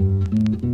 I'm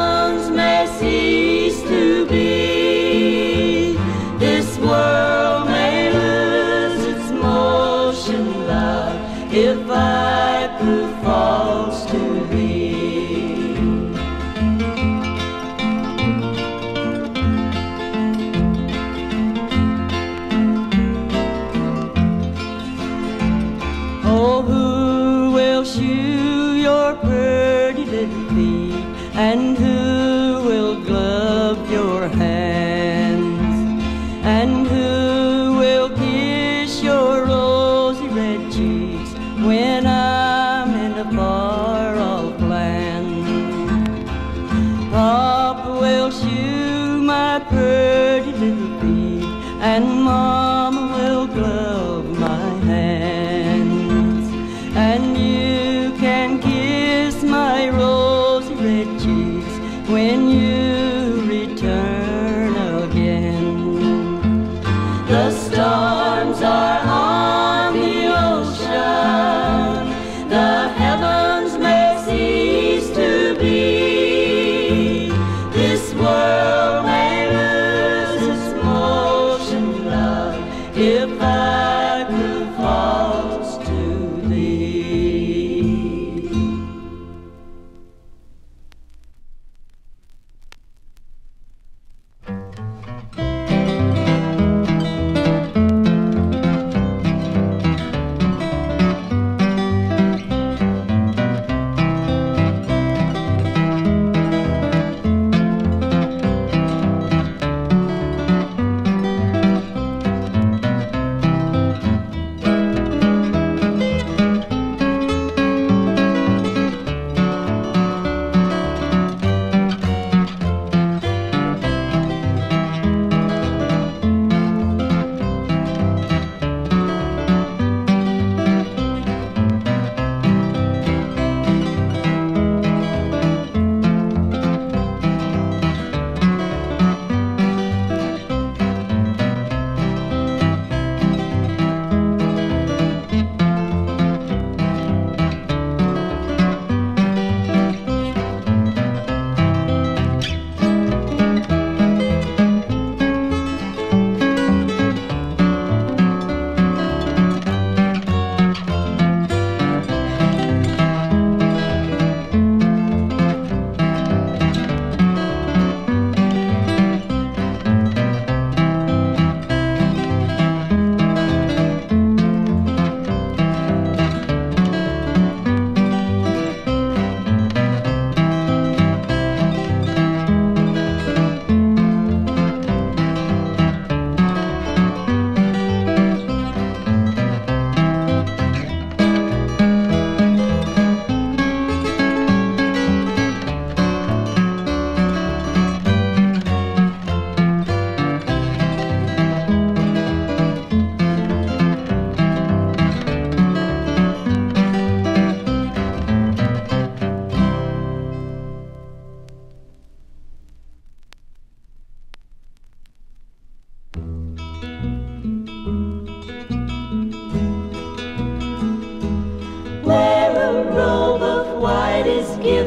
heavens may and Mama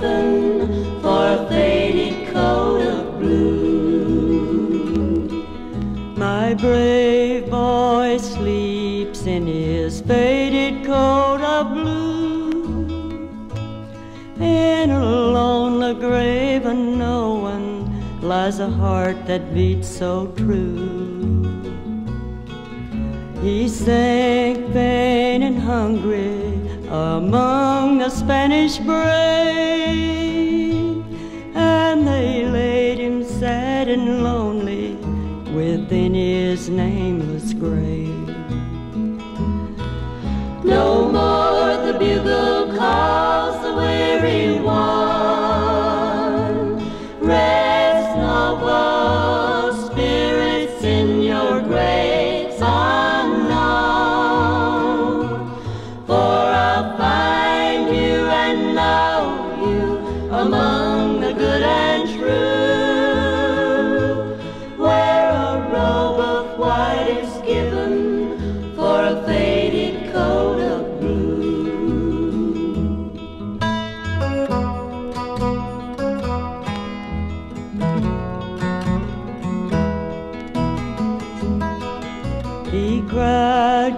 heaven for a faded coat of blue. My brave boy sleeps in his faded coat of blue. And alone the grave and no one lies a heart that beats so true. He sank faint and hungry among the Spanish brave.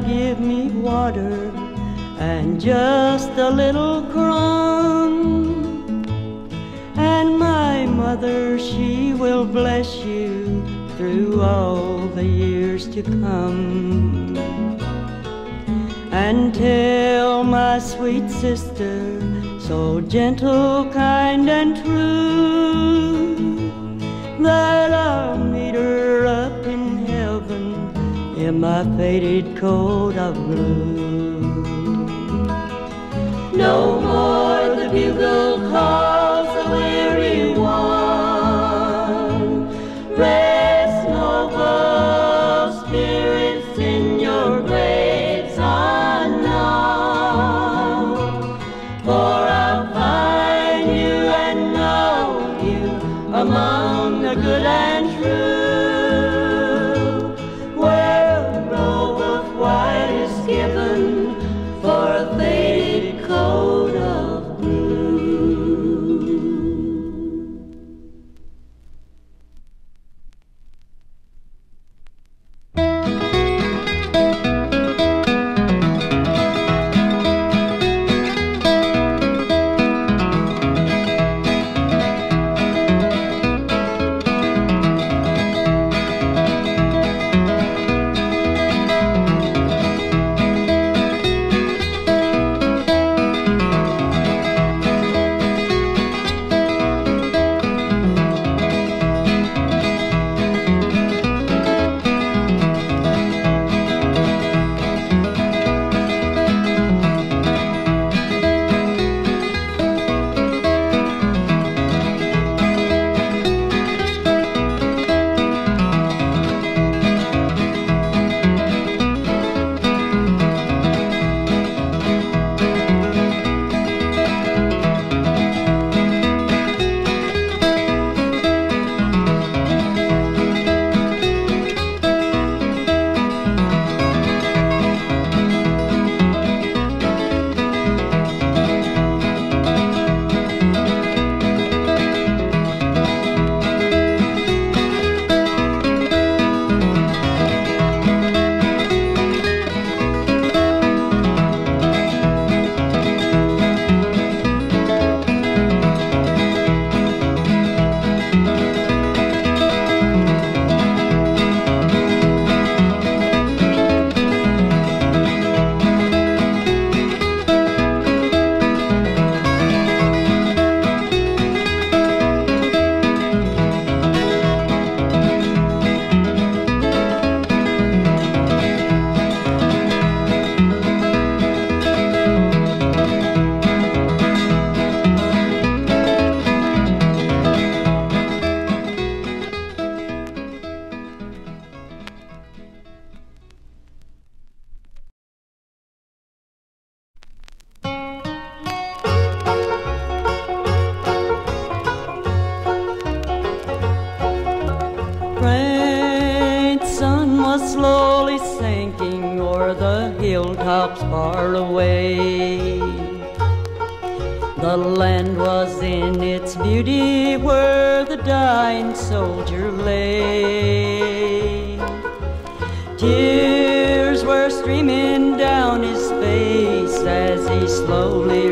Give me water and just a little crumb. And my mother, she will bless you through all the years to come. And tell my sweet sister, so gentle, kind, and true, that I'll meet her my faded coat of blue. No more the bugle calls soldier lay. Tears were streaming down his face as he slowly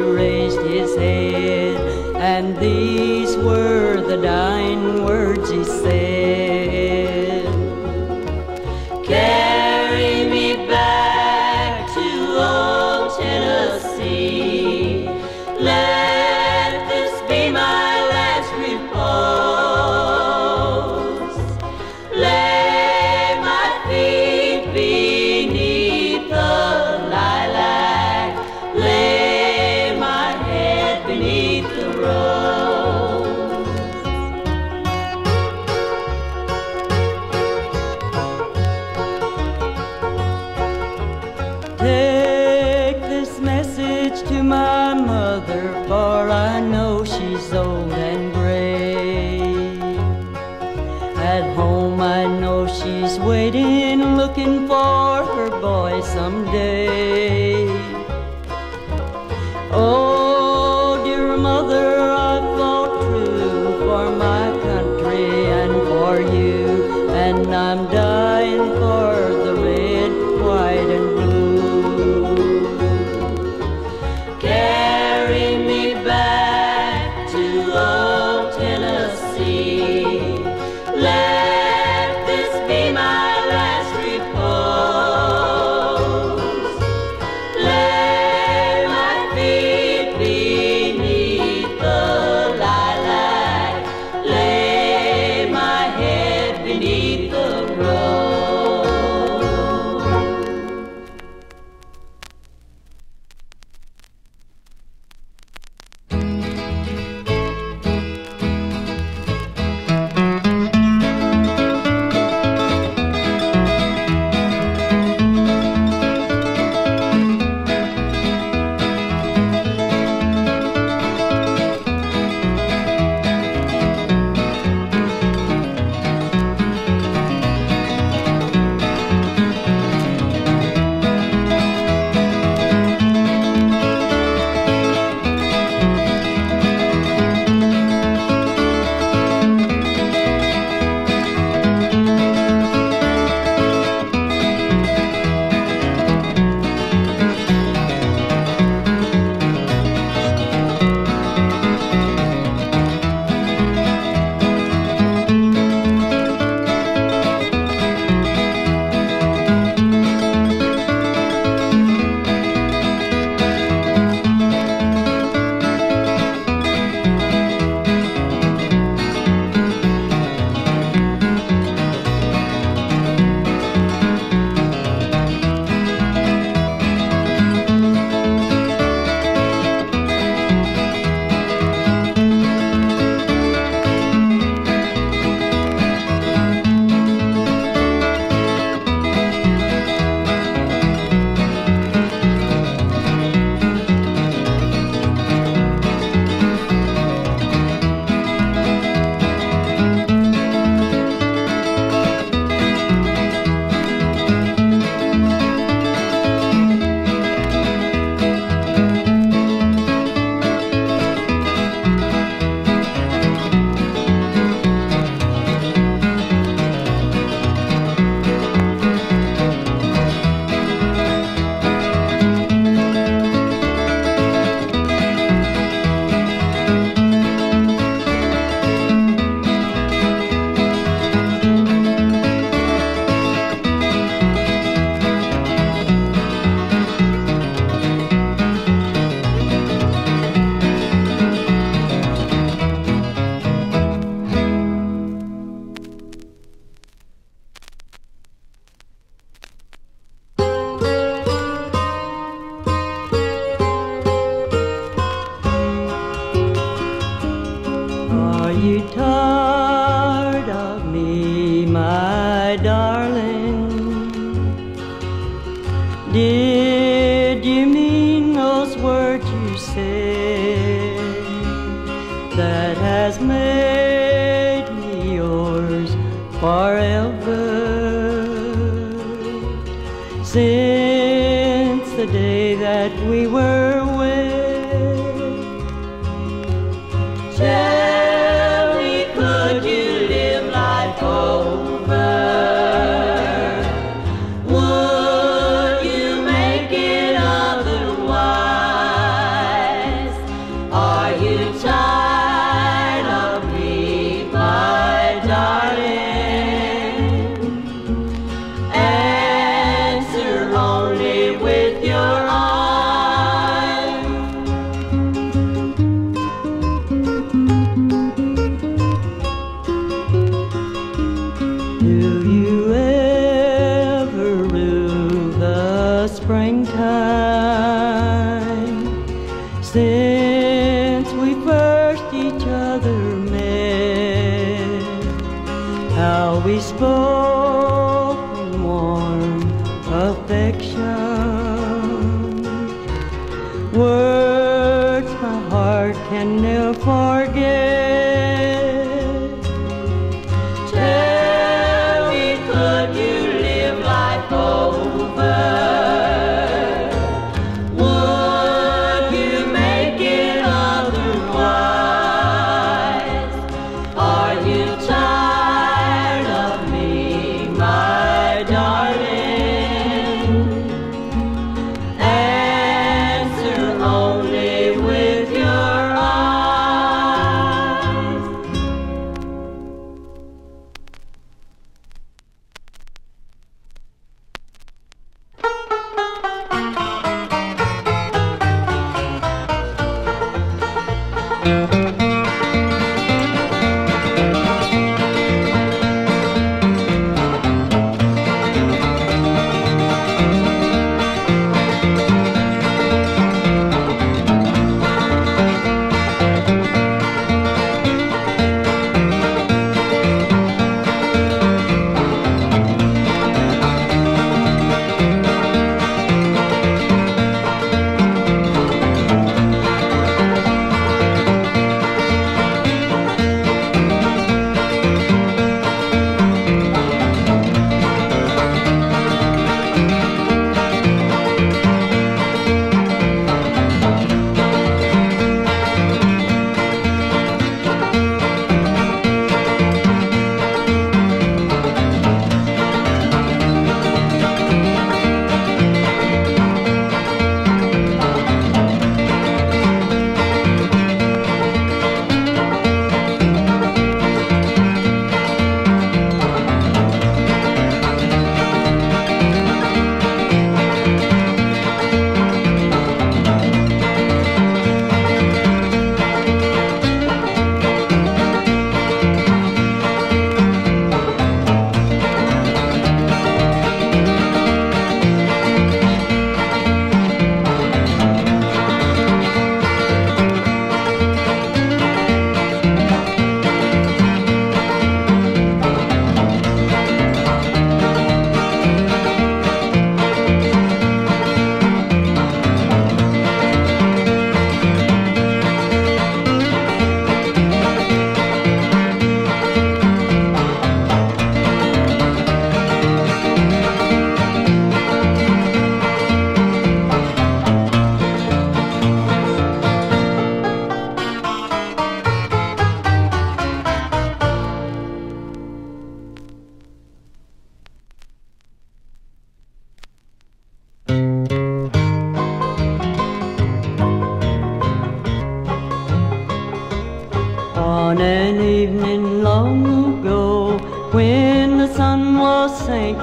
words my heart can never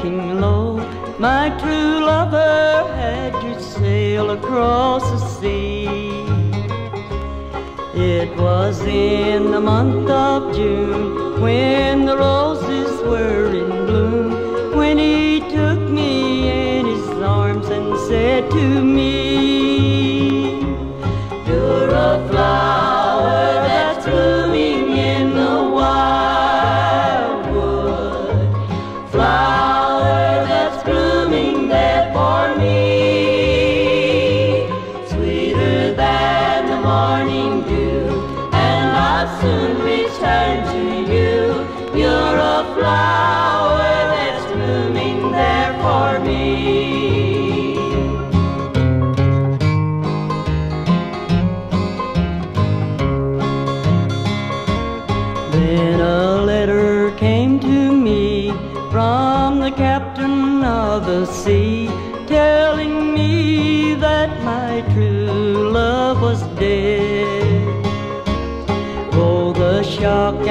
sinking low, my true lover had to sail across the sea. It was in the month of June, when the roses were in bloom, when he took me in his arms and said to me,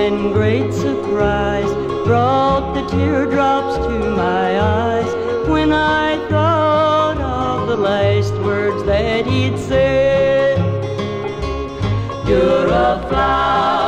in great surprise brought the teardrops to my eyes when I thought of the last words that he'd said. You're a flower.